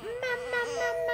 Mama, mama.